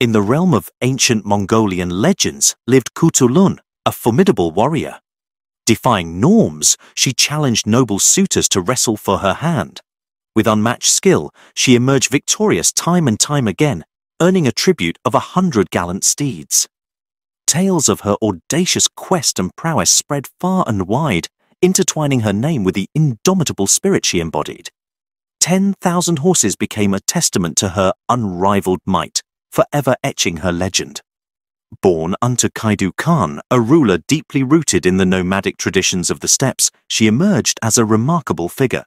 In the realm of ancient Mongolian legends lived Kutulun, a formidable warrior. Defying norms, she challenged noble suitors to wrestle for her hand. With unmatched skill, she emerged victorious time and time again, earning a tribute of a hundred gallant steeds. Tales of her audacious quest and prowess spread far and wide, intertwining her name with the indomitable spirit she embodied. Ten thousand horses became a testament to her unrivaled might, forever etching her legend. Born unto Kaidu Khan, a ruler deeply rooted in the nomadic traditions of the steppes, she emerged as a remarkable figure.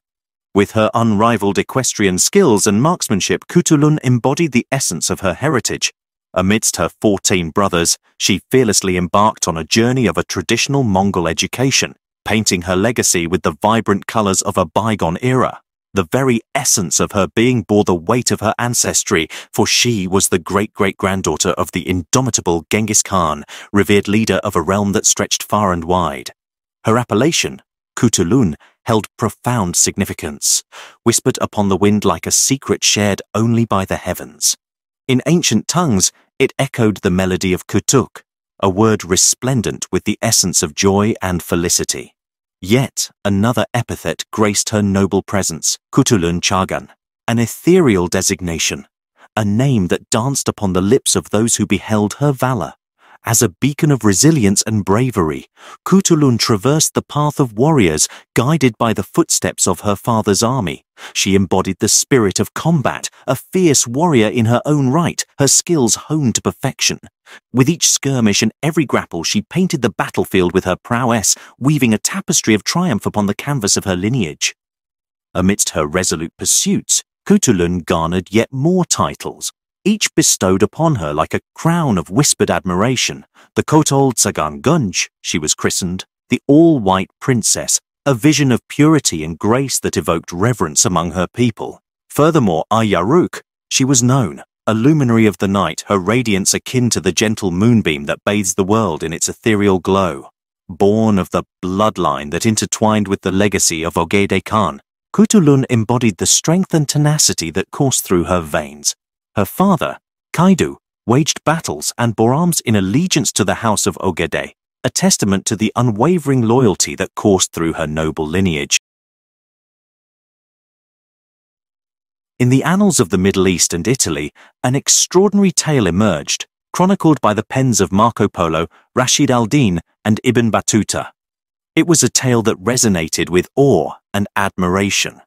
With her unrivaled equestrian skills and marksmanship, Kutulun embodied the essence of her heritage. Amidst her 14 brothers, she fearlessly embarked on a journey of a traditional Mongol education, painting her legacy with the vibrant colors of a bygone era. The very essence of her being bore the weight of her ancestry, for she was the great-great-granddaughter of the indomitable Genghis Khan, revered leader of a realm that stretched far and wide. Her appellation, Kutulun, held profound significance, whispered upon the wind like a secret shared only by the heavens. In ancient tongues, it echoed the melody of Kutuk, a word resplendent with the essence of joy and felicity. Yet another epithet graced her noble presence, Kutulun Chagan, an ethereal designation, a name that danced upon the lips of those who beheld her valor. As a beacon of resilience and bravery, Kutulun traversed the path of warriors guided by the footsteps of her father's army. She embodied the spirit of combat, a fierce warrior in her own right, her skills honed to perfection. With each skirmish and every grapple, she painted the battlefield with her prowess, weaving a tapestry of triumph upon the canvas of her lineage. Amidst her resolute pursuits, Kutulun garnered yet more titles, each bestowed upon her like a crown of whispered admiration. The Kotol Tsagan Gunj, she was christened, the all-white princess, a vision of purity and grace that evoked reverence among her people. Furthermore, Ayaruk, she was known, a luminary of the night, her radiance akin to the gentle moonbeam that bathes the world in its ethereal glow. Born of the bloodline that intertwined with the legacy of Ogedei Khan, Kutulun embodied the strength and tenacity that coursed through her veins, her father, Kaidu, waged battles and bore arms in allegiance to the house of Ogedei, a testament to the unwavering loyalty that coursed through her noble lineage. In the annals of the Middle East and Italy, an extraordinary tale emerged, chronicled by the pens of Marco Polo, Rashid al-Din, and Ibn Battuta. It was a tale that resonated with awe and admiration.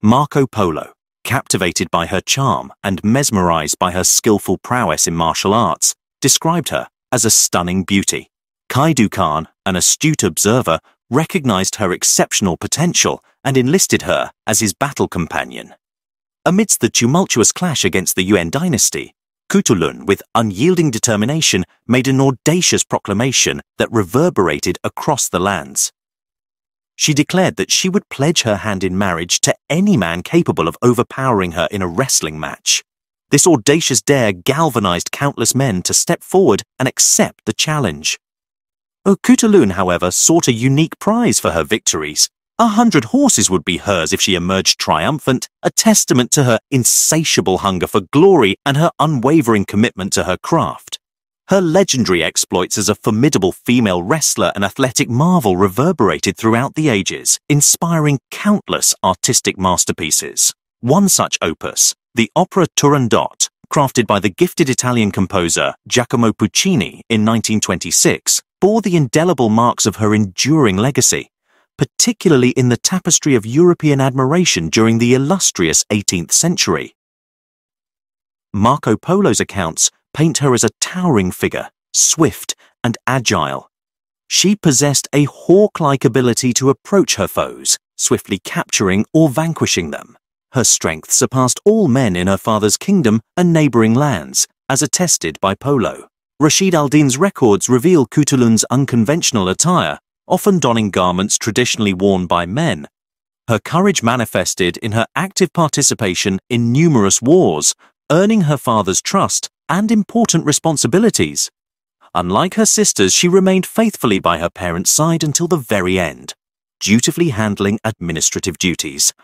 Marco Polo, captivated by her charm and mesmerized by her skillful prowess in martial arts, described her as a stunning beauty. Kaidu Khan, an astute observer, recognized her exceptional potential and enlisted her as his battle companion. Amidst the tumultuous clash against the Yuan dynasty, Kutulun, with unyielding determination, made an audacious proclamation that reverberated across the lands. She declared that she would pledge her hand in marriage to any man capable of overpowering her in a wrestling match. This audacious dare galvanized countless men to step forward and accept the challenge. Kutulun, however, sought a unique prize for her victories. A hundred horses would be hers if she emerged triumphant, a testament to her insatiable hunger for glory and her unwavering commitment to her craft. Her legendary exploits as a formidable female wrestler and athletic marvel reverberated throughout the ages, inspiring countless artistic masterpieces. One such opus, the opera Turandot, crafted by the gifted Italian composer Giacomo Puccini in 1926, bore the indelible marks of her enduring legacy, particularly in the tapestry of European admiration during the illustrious 18th century. Marco Polo's accounts paint her as a towering figure, swift and agile. She possessed a hawk-like ability to approach her foes, swiftly capturing or vanquishing them. Her strength surpassed all men in her father's kingdom and neighboring lands, as attested by Polo. Rashid al-Din's records reveal Kutulun's unconventional attire, often donning garments traditionally worn by men. Her courage manifested in her active participation in numerous wars, earning her father's trust and important responsibilities. Unlike her sisters, she remained faithfully by her parents' side until the very end, dutifully handling administrative duties.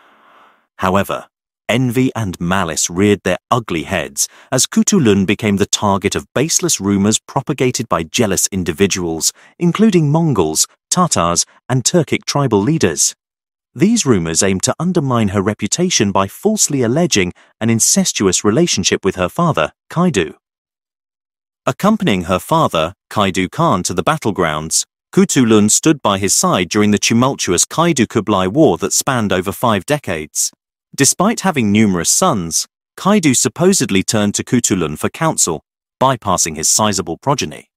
However, envy and malice reared their ugly heads as Kutulun became the target of baseless rumors propagated by jealous individuals, including Mongols, Tatars, and Turkic tribal leaders. These rumors aimed to undermine her reputation by falsely alleging an incestuous relationship with her father, Kaidu. Accompanying her father, Kaidu Khan, to the battlegrounds, Kutulun stood by his side during the tumultuous Kaidu-Kublai War that spanned over five decades. Despite having numerous sons, Kaidu supposedly turned to Kutulun for counsel, bypassing his sizable progeny.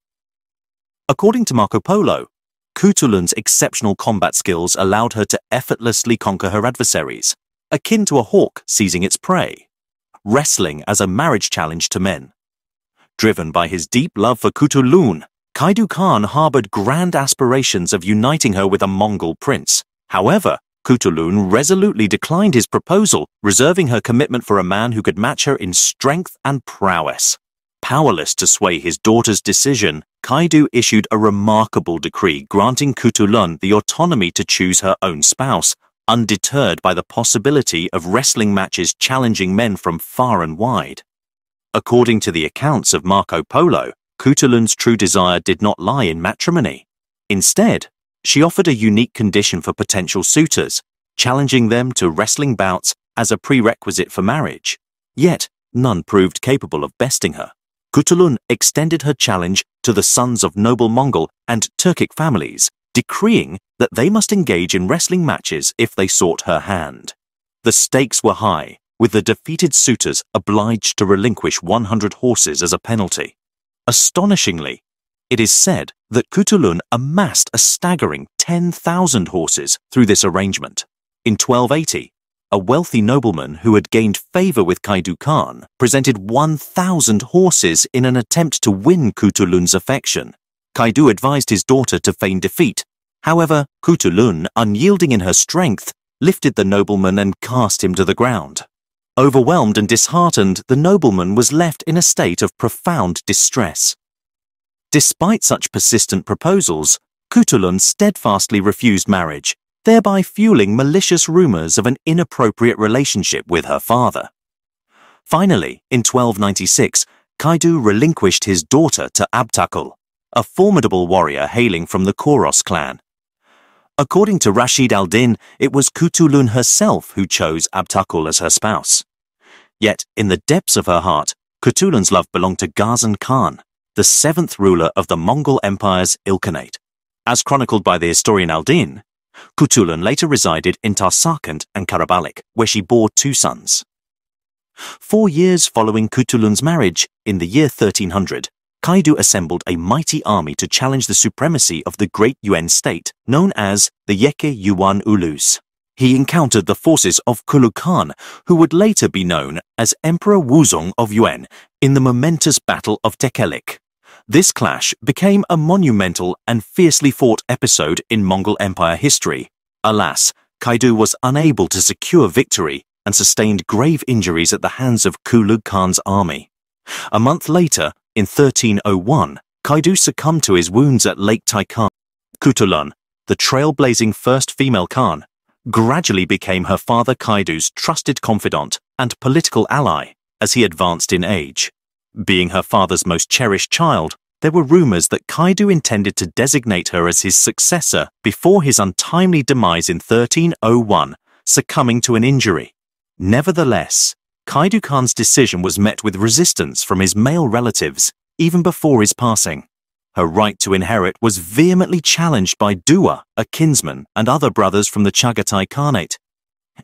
According to Marco Polo, Kutulun's exceptional combat skills allowed her to effortlessly conquer her adversaries, akin to a hawk seizing its prey, wrestling as a marriage challenge to men. Driven by his deep love for Kutulun, Kaidu Khan harbored grand aspirations of uniting her with a Mongol prince. However, Kutulun resolutely declined his proposal, reserving her commitment for a man who could match her in strength and prowess. Powerless to sway his daughter's decision, Kaidu issued a remarkable decree granting Kutulun the autonomy to choose her own spouse, undeterred by the possibility of wrestling matches challenging men from far and wide. According to the accounts of Marco Polo, Kutulun's true desire did not lie in matrimony. Instead, she offered a unique condition for potential suitors, challenging them to wrestling bouts as a prerequisite for marriage. Yet, none proved capable of besting her. Kutulun extended her challenge to the sons of noble Mongol and Turkic families, decreeing that they must engage in wrestling matches if they sought her hand. The stakes were high, with the defeated suitors obliged to relinquish 100 horses as a penalty. Astonishingly, it is said that Kutulun amassed a staggering 10,000 horses through this arrangement. In 1280, a wealthy nobleman who had gained favor with Kaidu Khan presented 1,000 horses in an attempt to win Kutulun's affection. Kaidu advised his daughter to feign defeat. However, Kutulun, unyielding in her strength, lifted the nobleman and cast him to the ground. Overwhelmed and disheartened, the nobleman was left in a state of profound distress. Despite such persistent proposals, Kutulun steadfastly refused marriage, thereby fueling malicious rumors of an inappropriate relationship with her father. Finally, in 1296, Kaidu relinquished his daughter to Abtakul, a formidable warrior hailing from the Choros clan. According to Rashid al-Din, it was Kutulun herself who chose Abtakul as her spouse. Yet, in the depths of her heart, Kutulun's love belonged to Ghazan Khan, the seventh ruler of the Mongol Empire's Ilkhanate. As chronicled by the historian al-Din, Kutulun later resided in Tarsakand and Karabalik, where she bore two sons. Four years following Kutulun's marriage, in the year 1300, Kaidu assembled a mighty army to challenge the supremacy of the great Yuan state, known as the Yeke Yuan Ulus. He encountered the forces of Kulu Khan, who would later be known as Emperor Wuzong of Yuan, in the momentous Battle of Tekhelik. This clash became a monumental and fiercely fought episode in Mongol Empire history. Alas, Kaidu was unable to secure victory and sustained grave injuries at the hands of Kulu Khan's army. A month later, in 1301, Kaidu succumbed to his wounds at Lake Taikan. Kutulun, the trailblazing first female Khan, gradually became her father Kaidu's trusted confidant and political ally as he advanced in age. Being her father's most cherished child, there were rumors that Kaidu intended to designate her as his successor before his untimely demise in 1301, succumbing to an injury. Nevertheless, Kaidu Khan's decision was met with resistance from his male relatives even before his passing. Her right to inherit was vehemently challenged by Dua, a kinsman, and other brothers from the Chagatai Khanate.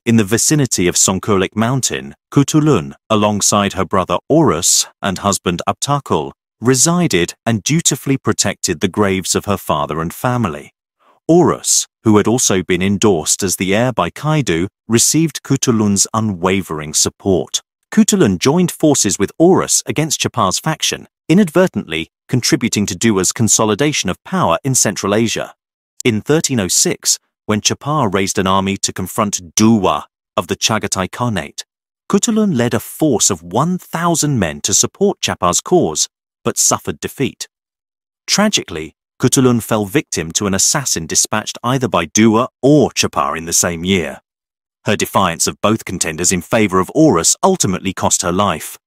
In the vicinity of Songkulik Mountain, Kutulun, alongside her brother Orus and husband Abtakul, resided and dutifully protected the graves of her father and family. Orus, who had also been endorsed as the heir by Kaidu, received Kutulun's unwavering support. Kutulun joined forces with Orus against Chapar's faction, inadvertently contributing to Dua's consolidation of power in Central Asia. In 1306, when Chapar raised an army to confront Dua of the Chagatai Khanate, Kutulun led a force of 1,000 men to support Chapar's cause, but suffered defeat. Tragically, Kutulun fell victim to an assassin dispatched either by Dua or Chapar in the same year. Her defiance of both contenders in favor of Orus ultimately cost her life.